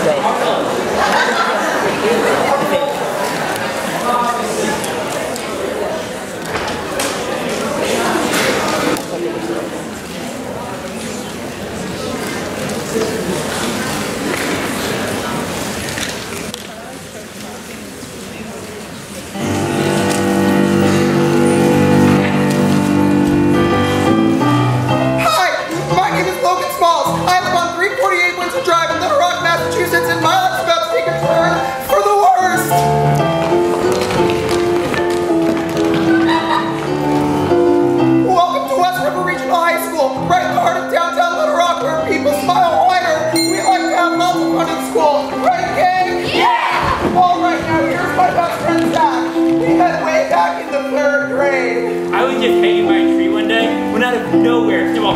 Wednesday.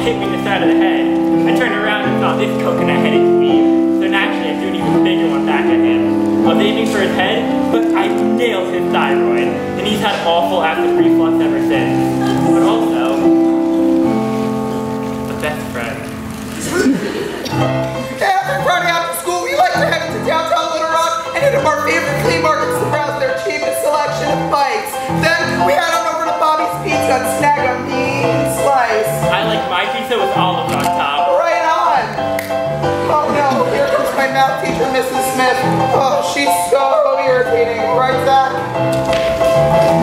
hit me in the side of the head. I turned around and thought this coconut headed is me. So naturally, I threw an even bigger one back at him. I was aiming for his head, but I nailed his thyroid, and he's had awful acid reflux ever since. But also, a best friend. Everybody after school, we like to head into downtown Little Rock and hit up our favorite flea market to browse their cheapest selection of bikes. Then we had Mrs. Smith. Oh, she's so irritating, right, Zach?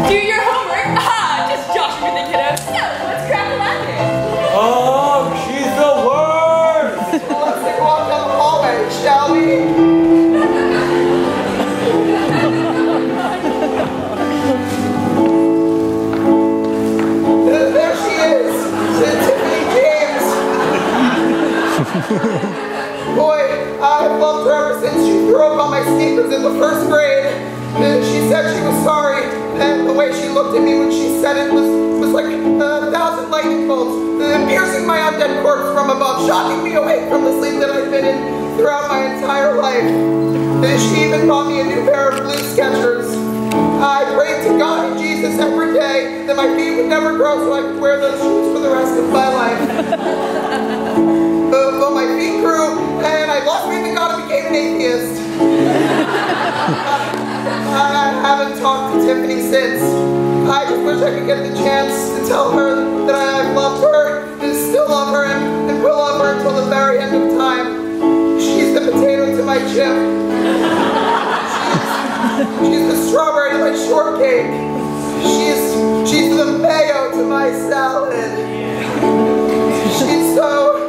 Do your homework? Ah, just joshing with the kiddos. So, let's crack a latte. Oh, she's the worst! well, let's take a walk down the hallway, shall we? Boy, I love her throw all my sneakers in the first grade. And she said she was sorry. And the way she looked at me when she said it was, was like a thousand lightning bolts piercing my undead corpse from above, shocking me away from the sleep that I've been in throughout my entire life. And she even bought me a new pair of blue Skechers. I prayed to God and Jesus every day that my feet would never grow so I could wear those shoes for the rest of my life. move, but my feet grew, and I lost faith in God and became an atheist. I haven't talked to Tiffany since. I just wish I could get the chance to tell her that I loved her, and still love her, and, and will love her until the very end of time. She's the potato to my chip. She's the strawberry to my shortcake. She's she's the mayo to my salad. She's so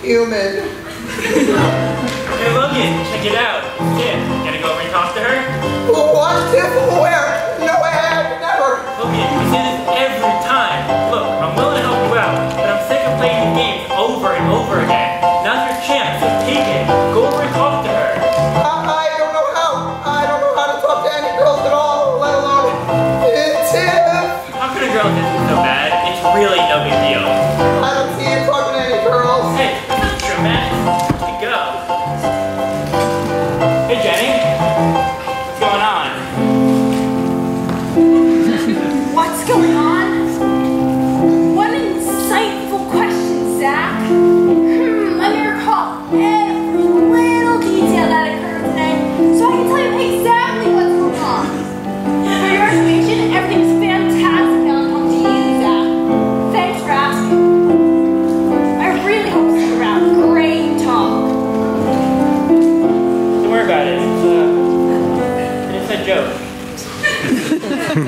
human. hey, Logan, check it out. Tiff, gonna go over and talk to her? What? Tiff? Where? No, I have never. Logan, you say this every time. Look, I'm willing to help you out, but I'm sick of playing the games over and over again. Now's your chance, so take it. Go over and talk to her. I, I don't know how. I don't know how to talk to any girls at all, let alone Tiff. How could a girl do so bad? It's really no big deal. What's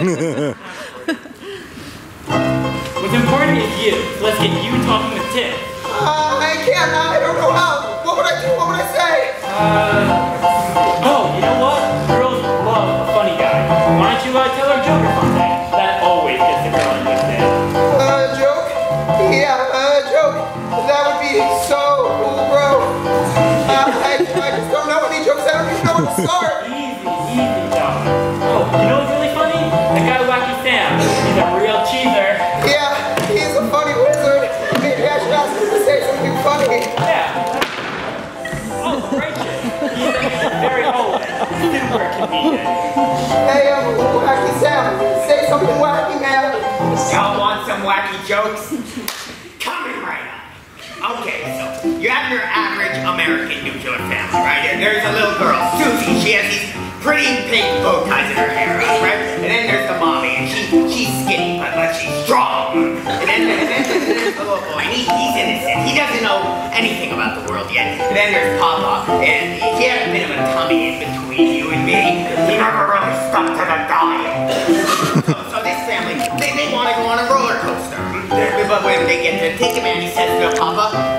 important is you. So let's get you talking to Tim. Uh, I can't. I don't know how. What would I do? What would I say? Uh, oh, you know what? Girls love a funny guy. Why don't you uh, tell her a joke or something? That always gets the girl on LinkedIn. Uh, joke? Yeah, uh, joke. That would be so cool, bro. Uh, I, I just don't know any jokes. I don't even know where to start. hey, yo, wacky Sam, say something wacky man. Y'all want some wacky jokes? Coming right up. Okay, so you have your average American nuclear family, right? There's a little girl, Susie. She has these pretty pink bow ties in her hair, right? And then there's the mommy, and she she's skinny, but, but she's strong. And then, and then, there's the little boy, and he, he's innocent. He doesn't know anything about the world yet. And then there's Papa, and he had a bit of a tummy in between you and me. He never really stuck to the diet. so, this family, they, they want to go on a roller coaster. But when they get to in, he says to Papa,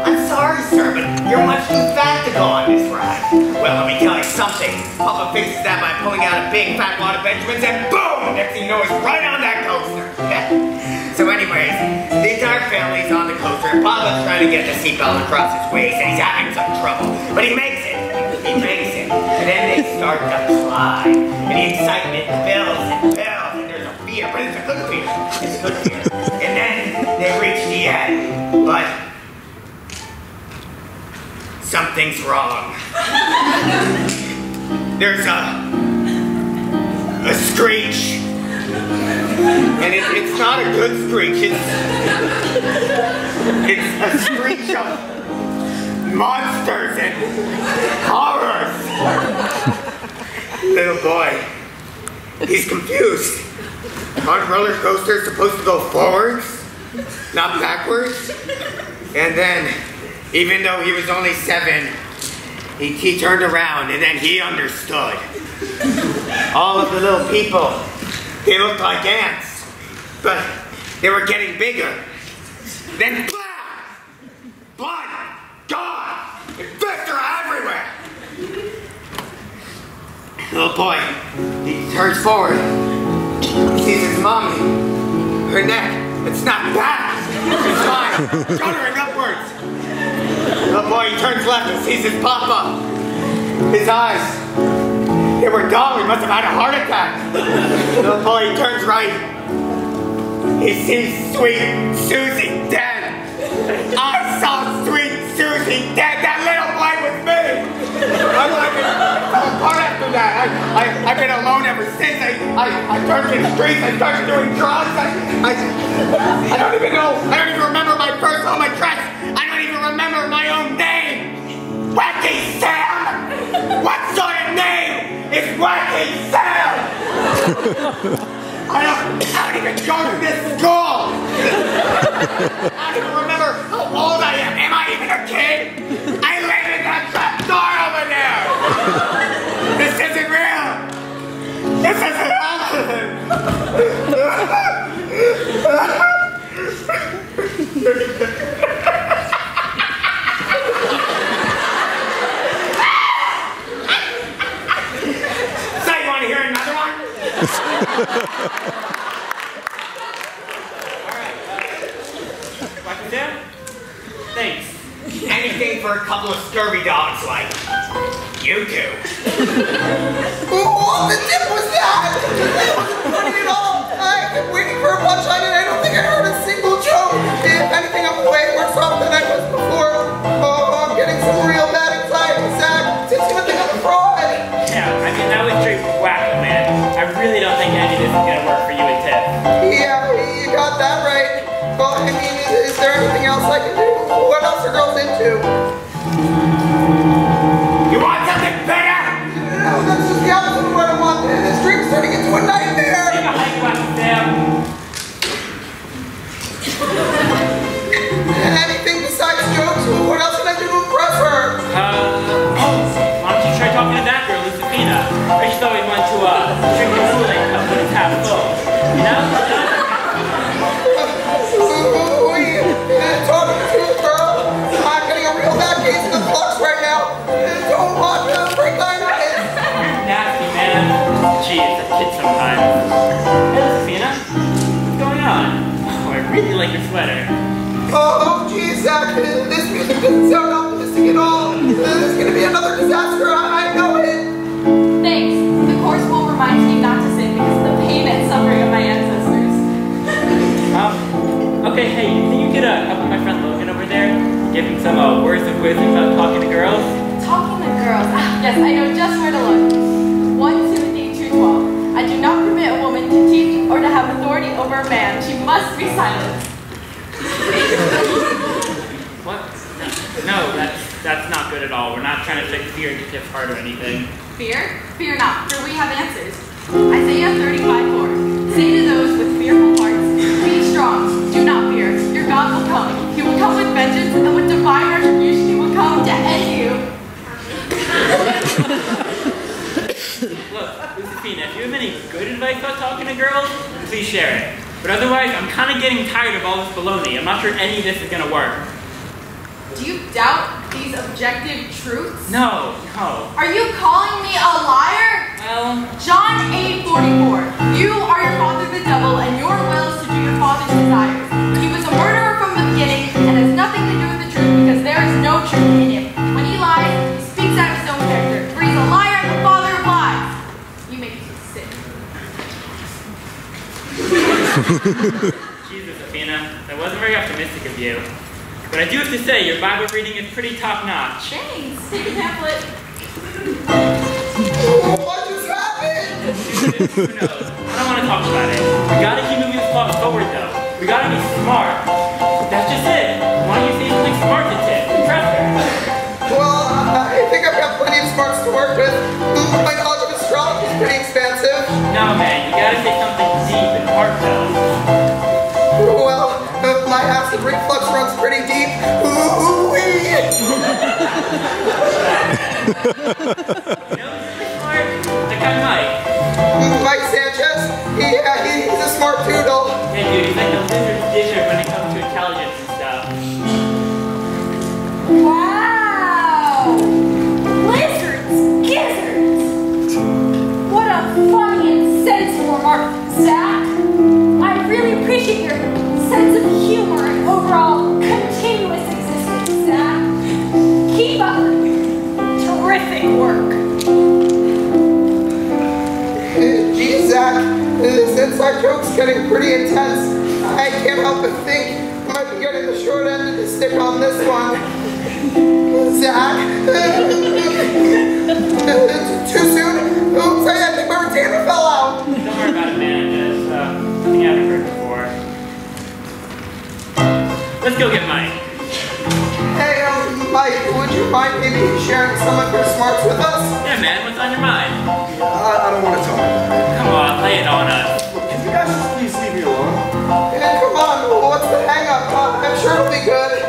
fixes that by pulling out a big fat wad of Benjamins and boom! Next thing you know, he's right on that coaster. so anyways, the entire family's on the coaster and Papa's trying to get the seatbelt across his waist and he's having some trouble. But he makes it. He makes it. And then they start to slide. And the excitement builds and builds and there's a fear, but it's a good fear. It's a good fear. And then they reach the end. But something's wrong. There's a a screech. And it, it's not a good screech. It's it's a screech of monsters and horrors. Little boy, he's confused. Aren't roller coasters supposed to go forwards, not backwards? And then, even though he was only seven, he, he turned around and then he understood. All of the little people, they looked like ants, but they were getting bigger. Then blam! Blood! God! And viscera everywhere! Little boy, he turns forward. He sees his mommy. Her neck, it's not back. It's upwards. Little boy, turns left and sees his papa. His eyes, they were dull. He must have had a heart attack. Little boy, turns right. He sees sweet Susie dead. I saw sweet Susie dead. That little boy was me. I'm like, I after that. I, I've been alone ever since. I, I, I turned to the streets. I started doing drugs. I, I, I don't even know. I don't even remember my first home address. I Wacky Sam. What sort of name is Wacky Sam? I don't, I don't even go to this school. I don't even remember how old I am. Am I even a kid? Wacky Sam? Thanks. Anything for a couple of scurvy dogs like you two. What the tip was that? It wasn't funny at all. I've been waiting for a punchline and I don't think I heard a single joke. If anything, I'm way worse Girls into? You want something better? No, that's just the opposite of what I want. This dream's turning into a nightmare. Really like your sweater. Oh, geez, Zach, this music doesn't sound optimistic at all. This is gonna be another disaster. Fear into Tiff's heart or anything. Fear? Fear not, for we have answers. Isaiah 35 4. Say to those with fearful hearts, Be strong, do not fear. Your God will come. He will come with vengeance, and with divine retribution, he will come to end you. Look, Josephina, if you have any good advice about talking to girls, please share it. But otherwise, I'm kind of getting tired of all this baloney. I'm not sure any of this is gonna work. Do you doubt these objective truths? No, no. Are you calling me a liar? Well, John 8 44. You are your father the devil, and your will is to do your father's desires. He was a murderer from the beginning and has nothing to do with the truth because there is no truth in him. When he lies, he speaks out of his own character, for he's a liar and the father of lies. You make me sick. Jesus, Athena, that wasn't very optimistic of you. But I do have to say, your Bible reading is pretty top notch. Thanks. Take a pamphlet. What just happened? Who knows? I don't want to talk about it. We gotta keep moving this plot forward, though. We gotta be smart. That's just it. Why don't you say something smart to Tiff? Impress her. Well, I think I've got plenty of smarts to work with. My knowledge of astrology is pretty expansive. No, man, you gotta say something deep and heartfelt. Acid reflux runs pretty deep. Really guy Mike. Mike Sanchez, yeah, he, he's a smart doodle. Yeah, dude, he's like the lizard gizzard when it comes to terrific work. Uh, Gee, Zach, this inside joke's getting pretty intense. I can't help but think I might be getting the short end of the stick on this one. Zach, too soon? Oops, I think my retainer fell out. Don't worry about it, man. Just, uh, something you haven't heard before. Let's go get Mike. Mind maybe sharing some of your smarts with us? Yeah, man, what's on your mind? I, I don't want to talk. Come on, lay it on us. Look, can you guys just please leave me alone? Yeah, come on, what's the hang up? Uh, I'm sure it'll be good.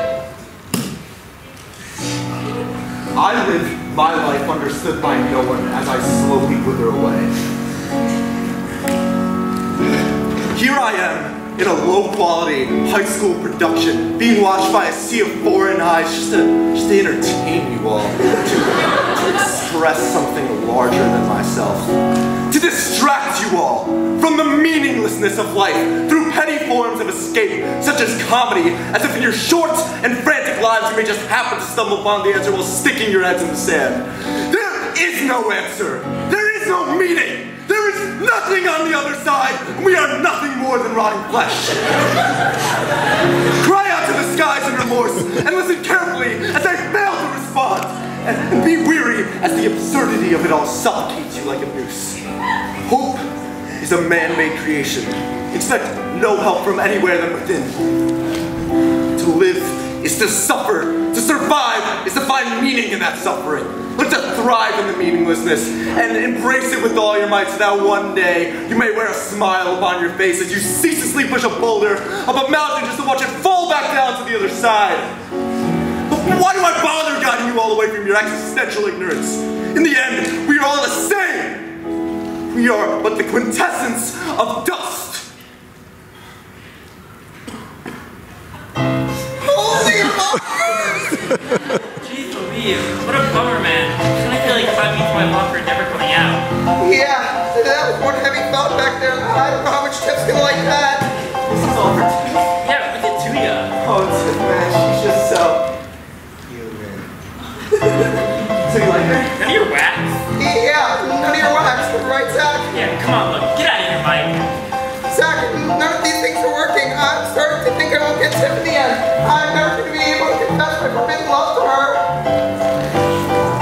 I live my life understood by no one as I slowly wither away. Here I am in a low quality high school production being watched by a sea of foreign eyes just to, just to entertain you all, to, to express something larger than myself, to distract you all from the meaninglessness of life through petty forms of escape such as comedy, as if in your short and frantic lives you may just happen to stumble upon the answer while sticking your heads in the sand. There is no answer. There is no meaning. Nothing on the other side. We are nothing more than rotting flesh. Cry out to the skies in remorse and listen carefully as I fail to respond. And be weary as the absurdity of it all suffocates you like a noose. Hope is a man-made creation. Expect no help from anywhere than within. To to suffer. To survive is to find meaning in that suffering. Learn to thrive in the meaninglessness and embrace it with all your might so that one day you may wear a smile upon your face as you ceaselessly push a boulder up a mountain just to watch it fall back down to the other side. But why do I bother guiding you all away from your existential ignorance? In the end, we are all the same. We are but the quintessence of dust. Jeez Louise, what a bummer, man. I feel like five means my locker never coming out. Yeah, that was one heavy thought back there. I don't know how much Tiff's gonna like that. In the end, I'm never going to be able to confess my forbidden love to her.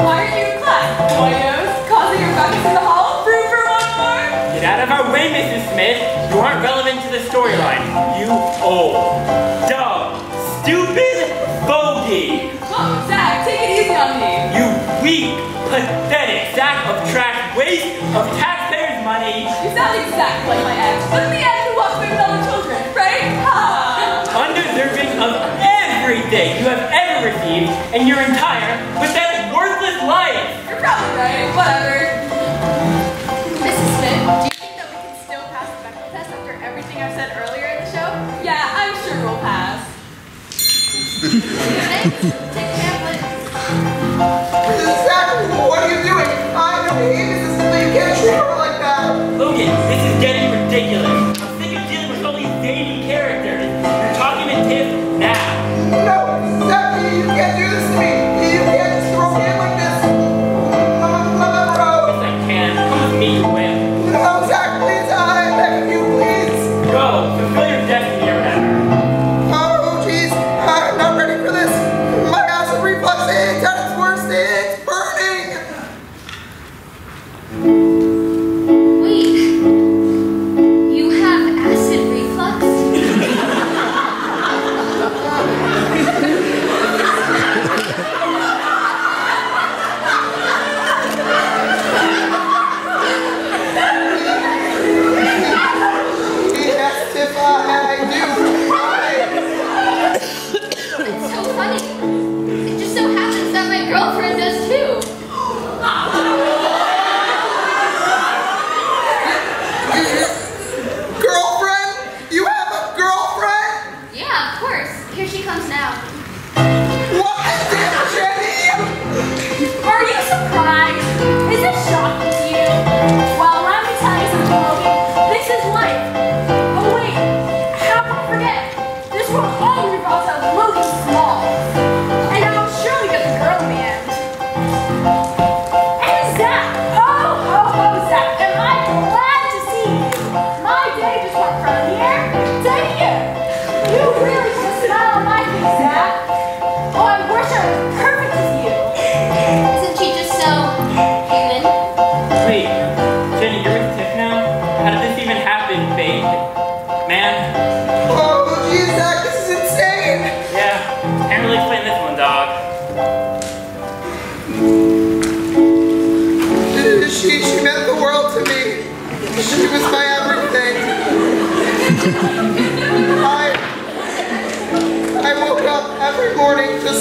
Why are you clapped, boyos? Causing your ruckus in the hall? Room for one more? Get out of our way, Mrs. Smith. You aren't relevant to the storyline. You old, dumb, stupid bogey. Whoa, Zach, take it easy on me. You weak, pathetic sack of trash waste of taxpayers' money. You sound exactly like my ex. Let me day you have ever received in your entire, pathetic, worthless life. You're probably right. Whatever. Mrs. Smith, do you think that we can still pass the medical test after everything I've said earlier in the show? Yeah, I'm sure we'll pass.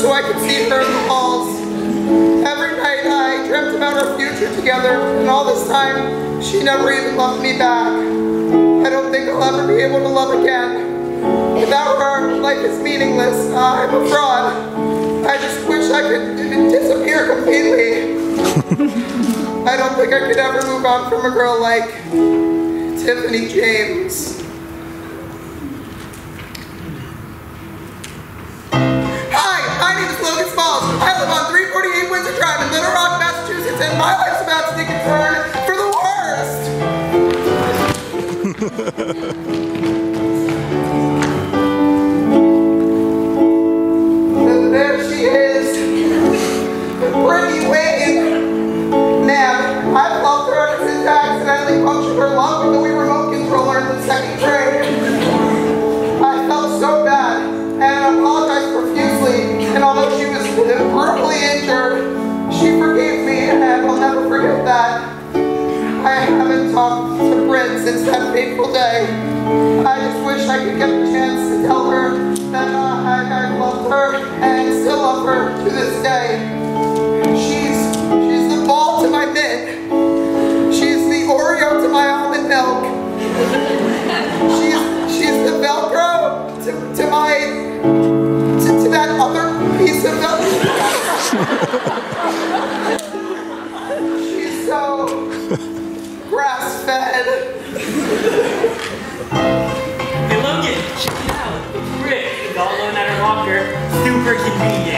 so I could see her in the halls. Every night I dreamt about our future together, and all this time, she never even loved me back. I don't think I'll ever be able to love again. Without her, life is meaningless. I'm a fraud. I just wish I could disappear completely. I don't think I could ever move on from a girl like Tiffany James. my life's about to take a turn for the worst. today. I just wish I could get a chance to tell her that I, I love her and still love her to this day. She's, she's the ball to my mitt. She's the Oreo to my almond milk. she's, she's the Velcro to, to my, to, to that other piece of milk. conquer humiliation.